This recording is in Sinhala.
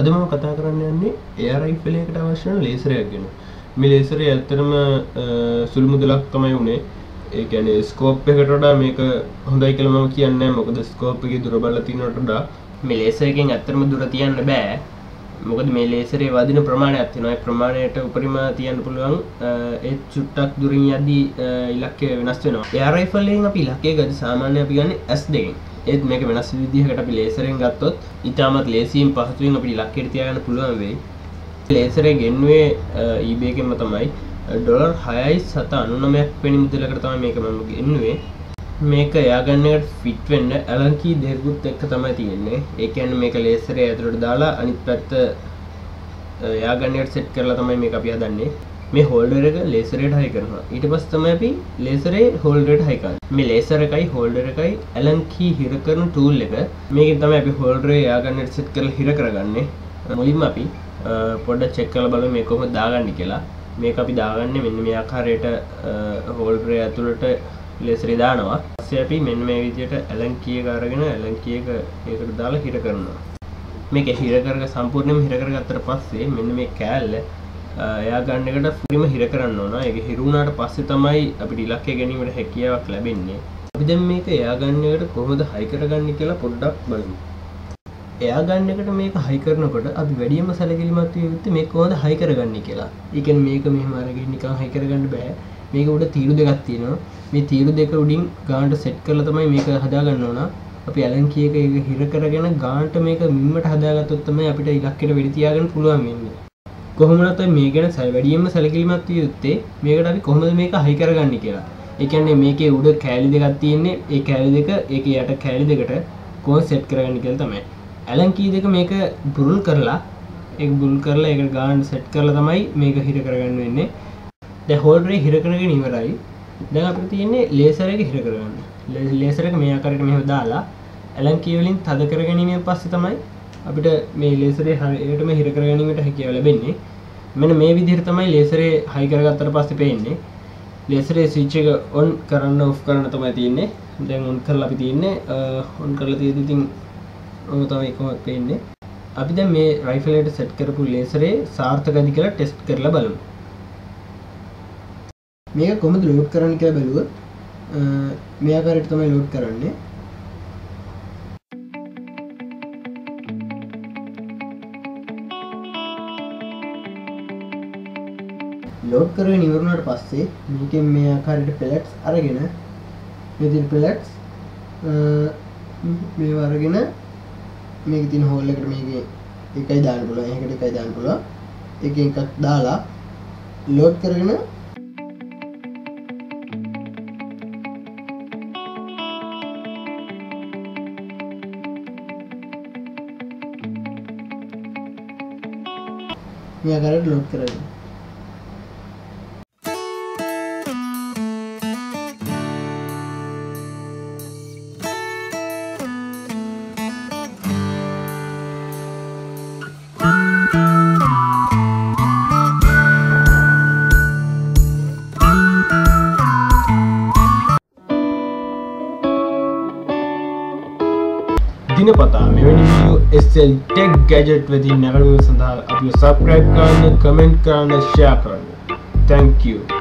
අද මම කතා කරන්න යන්නේ එයාරයිෆලයකට අවශ්‍යන ලේසරයක් ගෙන. මේ ලේසරය ඇත්තරම සුළු මුදලක් තමයි වුණේ ඒකැන ස්කෝප් එකට වඩා මේක හොඳයි කළ මම කියන්න මොකද ස්කෝප් එක දුරබල තිනටඩා මේ ලේසරකින් ඇත්තරම දුර තියන්න බෑ. මොකද මේ ලේසරේ වදින ප්‍රමාණය ඇතිනයි ප්‍රමාණයට උපරිම තියන්න පුළුවන් ඒ චුට්ටක් දුරින් යද්දී ඉලක්කය වෙනස් වෙනවා. යාරයිෆල්ලෙන් අපි ඉලක්කේ ගද සාමාන්‍ය අපි ගන්න ඇස් දෙකින්. ඒත් මේක වෙනස් විදිහකට අපි ලේසරෙන් ගත්තොත් ඉතාමත් ලේසියෙන් පහතුවෙන් අපි ලක්කෙට තියාගන්න පුළුවන් වෙයි. ලේසරේ ගෙන්වේ ඊබේකෙන්ම තමයි. ඩොලර් හයයි සත අනුනමයක් පැනි මුදලකට තම මේක මම ගෙන්වේ මේක යාගන්නට ෆිට්වෙන්න ඇලංකී දෙර්ගුත් එක්ක තමයි තියෙන්නේ. ඒකැන් මේක ලේසරේ ඇතුළට දාලා අනිත් පැත්ත යාගන්නයට සෙට් කරලා තමයි මේ අපි හදන්නේ. මේ හෝල්ඩර එක ලේසරේට හයි කරනවා. ඊට පස් තමයි අපි ලේසරේ හෝල්ඩට හයිකන් මේ ලේසර එකයි හෝල්ඩර එකයි ඇලංකී හිර කරන ටූල් එක. මේක තම අපි හෝල්ඩරේ යාගන්නට සෙට් කරල හිර කරගන්නේ. මුලින්ම අපි පොඩ්ඩ චෙක් කල බල මේ කොහොම දාගන්න කියලා. මේක අපි දාගන්න මෙන්න මේ ආකාරයට හෝල්ඩරේ ඇතුළට ලෙසරි දානවා. පස්සේ අපි මෙන්න මේ විදියට ඇලංකිය කරගෙන ඇලංකියක ඒකට දාලා හිර කරනවා. මේක හිර කරග සම්පූර්ණයෙන්ම හිර කරගත්තට පස්සේ මෙන්න මේ කෑල්ල එයා ගන්න එකට ෆුලිම හිර කරන්න ඕන. ඒක හිරුණාට පස්සේ තමයි අපිට ඉලක්කය ගැනීමට හැකියාවක් ලැබෙන්නේ. අපි දැන් මේක එයා ගන්න එකට කොහොමද හයි කරගන්නේ කියලා පොඩ්ඩක් බලමු. එයා ගන්න එකට මේක හයි කරනකොට අපි වැඩියම සැලකිලිමත් විය යුත්තේ මේක කොහොමද හයි කරගන්නේ කියලා. ඒ කියන්නේ මේක මෙහෙම අරගෙන නිකන් හයි කරගන්න බෑ. මේක උඩ තීරු දෙකක් තියෙනවා. මේ තීරු දෙක උඩින් ගානට සෙට් කරලා තමයි මේක හදාගන්න ඕන. අපි ඇලන්කී එක ඒක හිර කරගෙන ගානට මේක මිම්මට හදාගත්තොත් තමයි අපිට ඉලක්කයට වෙඩි තියාගන්න පුළුවන් වෙන්නේ. කොහොමනත් මේ ගැන සැ වැඩියම සැලකිලිමත් විය යුත්තේ මේකට අපි කොහොමද මේක හයි කරගන්නේ කියලා. ඒ කියන්නේ මේකේ උඩ කෑලි දෙකක් තියෙන්නේ. ඒ කෑලි දෙක ඒකේ යට කෑලි දෙකට කොහොම සෙට් කරගන්න කියලා තමයි. ඇලන්කී දෙක මේක බුරුල් කරලා ඒක බුල් කරලා ඒක ගානට සෙට් කරලා තමයි මේක හිර කරගන්න වෙන්නේ. දැන් හෝල්ඩරේ හිර කරගෙන ඉවරයි. දැන් අපිට තියෙන්නේ ලේසර් එක හිර කරගන්න. ලේසර් එක මේ ආකාරයට මෙහෙම දාලා ඇලන්කී වලින් තද කරගැනීමෙන් පස්සේ තමයි අපිට මේ ලේසරේ හරියටම හිර කරගැනීමට හැකියාව ලැබෙන්නේ. මෙන්න මේ විදිහට තමයි ලේසරේ හයි කරගත්තට පස්සේ පේන්නේ. ලේසරේ ස්විච් එක ඔන් කරන්න ඔෆ් කරන්න තමයි තියෙන්නේ. දැන් ඔන් කරලා අපි තියෙන්නේ ඔන් කරලා තියෙදි ඉතින් ඔහොම තමයි කොහොමද පේන්නේ. අපි දැන් මේ රයිෆලයට සෙට් කරපු ලේසරේ සාර්ථකද කියලා ටෙස්ට් කරලා බලමු. මේක කොහොමද ලෝඩ් කරන්න කියලා බැලුවොත් මේ ආකාරයට තමයි ලෝඩ් කරන්නේ. ලෝඩ් කරගෙන ඉවරුණාට පස්සේ මේකෙන් මේ ආකාරයට පෙලට්ස් අරගෙන මේ විදිහට පෙලට්ස් මේවා අරගෙන මේක තියෙන හෝල් එකට මේකේ එකයි දාන්න පුළුවන් ඒකට එකයි දාන්න පුළුවන් එකෙන් එකක් දාලා ලෝඩ් කරගෙන මේ ආකාරයට ලෝඩ් කරගන්න पता मेरे वीडियो इससे टेक गैजेट विद नगर में संधार आप सब्सक्राइब करने कमेंट करने शेयर करने। Thank you